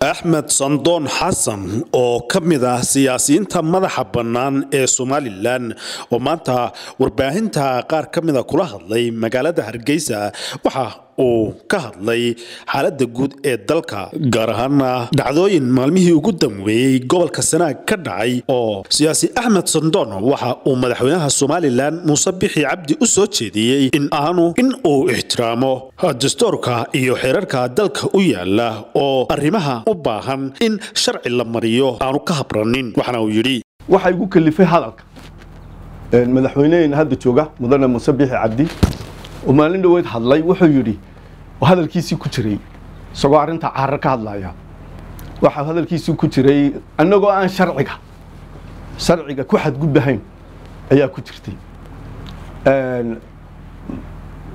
axmed sandoon xasan oo ka mid ah siyaasiyiinta madaxa bannaan ee somalilan oo maanta warbaahinta qaar ka mida kula hadlay magaalada hargeysa waxa uu ka hadlay xaaladda guud ee dalka gaar ahaana dhacdooyin maalmihii ugu dambeeyey gobolka sanaag ka dhacay oo siyaasi axmed sandoon waxa uu madaxweynaha somalilan muuse bixi cabdi u soo jeediyey in aanu in uu ixtiraamo dastuurka iyo xeerarka dalka u yaalla oo arrimaha u baahan in sharci la mariyo aanu ka habranin waxaana uu yidhi waxaa igu kalifay hadalka. Madaxweyneheyna hadda jooga mudane muuse bixi cabdi oo maalin dhaweyd hadlay wuxuu yidhi hadalkiisii ku jiray. Isagoo arrinta caara ka hadlaya waxaa hadalkiisii ku jiray annagoo aan sharciga sharciga ku xadgudbahayn ayaa ku jirtay.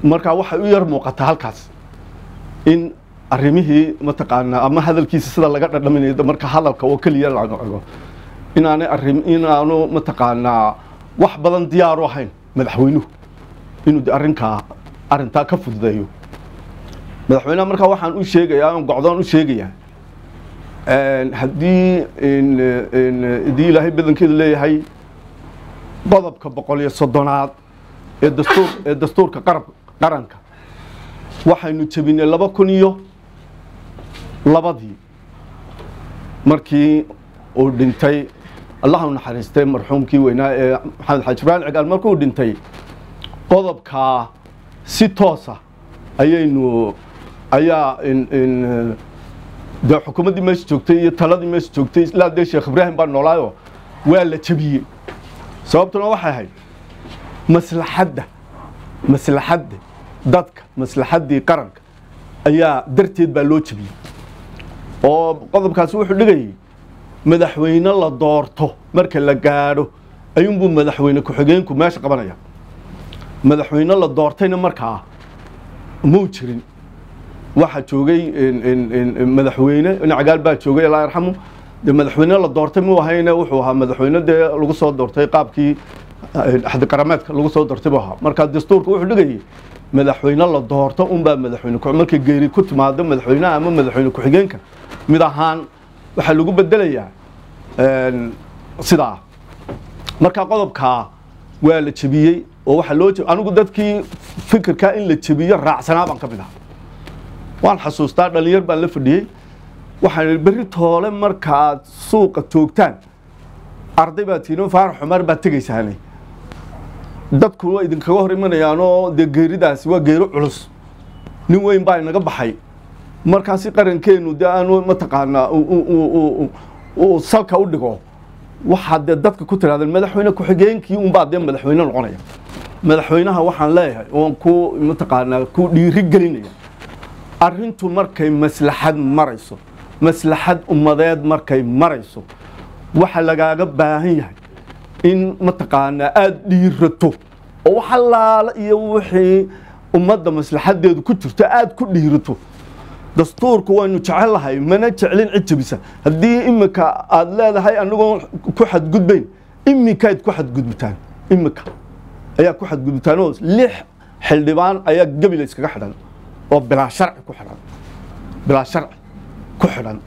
Markaa waxay u yar muuqataa halkaas in arrimihii mataqaanaa ama hadalkiisa sida laga dhadhaminayo marka hadalka oo keliya laga inaanay arrim inaanu mataqaanaa wax badan diyaaru ahayn madaxweynuhu inuu arrinkaa arrintaa ka fududeeyo. Madaxweynaha markaa waxaan u sheegayaa on gocdoon u sheegayaa haddii haddii ilaahay badankeedu leeyahay qodobka boqol iyo soddonaad ee dastuur ee dastuurka qarab qaranka waxaynu jebinay laba kun iyo labadii. Markii uu dhintay allah u naxariistay marxuumkii weynaa ee maxamed xaaji ibraahim cigaal markuu dhintay qodobkaa si toosa ayaynu ayaa dee xukuumaddii meesha joogtay iyo taladii meesha joogtay ilaa dee sheekh ibraahim baa noolaayo waa la jebiyey sababtuna waxay ahayd maslaxadda maslaxadda dadka maslaxaddii qaranka ayaa darteed baa loo jebiyey oo qodobkaasi wuxuu dhigayay madaxweyne la doorto marka la gaadho ayuunbuu madaxweyne ku-xigeenku meesha qabanaya madaxweyne la doortayna markaa muu jirin. Waxaa joogay madaxweyne nacgaal baa joogay allah yarxamu. De madaxweyne la doortay muu ahayne wuxuu ahaa madaxweyne dee lagu soo doortay qaabkii xadqarameedka lagu soo doortay buu ahaa. Marka dastuurka wuxuu dhigayay madaxweyne la doorto unbaa madaxweyne markay geeri ku timaado madaxweynaha ama madaxweyne ku-xigeenka mid ahaan waxaa lagu bedelayaa sidaa. Marka qodobkaa waa la jebiyey oo waxaa loo anigu dadkii fikirkaa in la jebiyo raacsanaa baan ka mid aha waan xasuustaa dhalinyar baan la fadhiyey. Waxaan berri toole markaad suuqa joogtaan arday baad tiino faarax cumar baad tegaysaane dadku waa idinkaga hor imanayaanoo dee geeridaasi waa geeri culus. Nin weyn baa inaga baxay. Markaasi qarankeennu dee aanu mataqaanaa uu salka u dhigo. Waxaad dee dadka ku tirahdeen madaxweyne ku-xigeenkii unbaa dee madaxweyne noqonaya madaxweynaha waxaan leeyahay oon ku mataqaanaa ku dhiiri gelinaya arrintu markay maslaxad marayso maslaxad ummadeed markay marayso waxa lagaaga baahan yahay in mataqaanaa aada dhiirato. Oo wax allaala iyo wixii ummadda maslaxadeedu ku jirto aada ku dhiirato. Dastuurku waynu jecellahay mana jeclin cid jebisa haddii iminka aada leedahay anigoo ku xadgudbayn iminkaad ku xadgudbitaan iminka ayaa ku xadgudbitaan oo lix xildhibaan ayaa gebila iskaga xidhan oo bilaa sharci ku xidhan. Bilaa sharci ku xidhan.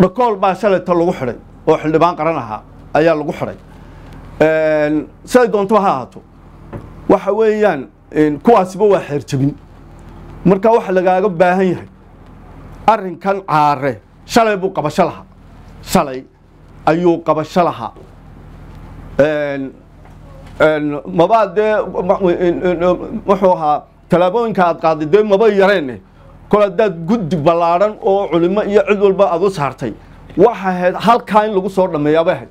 Dhakool baa shalayta lagu xidhay oo xildhibaan qaran ahaa ayaa lagu xidhay. Siday doontaba ha ahaato. Waxa weeyaan kuwaasiba waa xeer jebin. Marka waxa lagaaga baahan yahay arrinkan caare shalay buu qabasho lahaa. Shalay ayuu qabasho lahaa mabaa dee wuxuu ahaa tallaabooyinka aad qaaday dee maba yareene. Kol haddaad guddi ballaadhan oo culimo iyo cid walba aad u saartay. Waxa ahayd halkaa in lagu soo dhammeeyaabay ahayd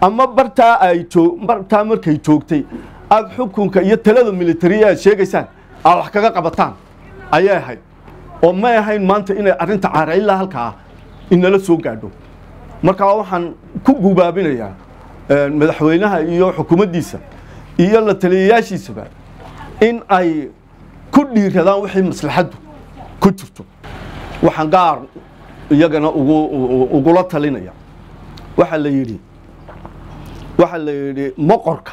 ama bartaa ay bartaa markay joogtay aada xukunka iyo talada militariya aad sheegaysaan aad wax kaga qabataan ayay ahayd oo may ahayn maanta inay arrinta caara halkaa inala soo gaadho. Markaa waxaan ku gubaabinayaa madaxweynaha iyo xukuumaddiisa iyo la taliyayaashiisaba in ay ku dhiiradaan wixii maslaxaddu ku jirto. Waxaan gaar iyagana ugula talinaya waxaa la yidhi waxaa la yidhi moqorka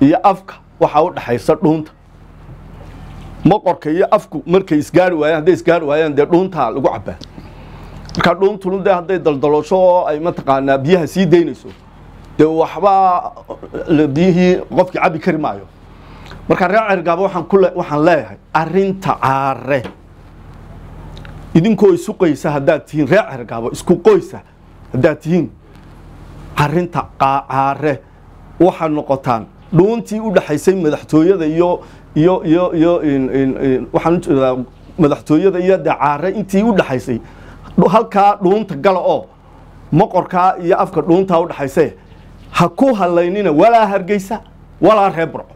iyo afka waxaa u dhaxaysa dhuunta. Moqorka iyo afku markay isgaari waayaan hadday isgaari waayaan dee dhuuntaa lagu cabbaa. Markaa dhuuntulun dee hadday daldaloosho oo ay mataqaanaa biyaha sii daynayso dee waxba biyihii qofkii cabi kari maayo. Marka reer cergaabo waxaan leeyahay arrinta caare idinkoo isu qoysa haddaad tihiin reer cergaabo isku qoysa haddaad tihiin arrinta caare waxaad noqotaan dhuuntii u dhaxaysay madaxtooyada iyo iyo iyo iyo waxaan u jeedaa madaxtooyada iyo dee caare intii u dhaxaysay. Halkaa dhuunta gala oo moqorkaa iyo afka dhuuntaa u dhaxayse ha ku halaynina walaa hargeysa walaa reer burco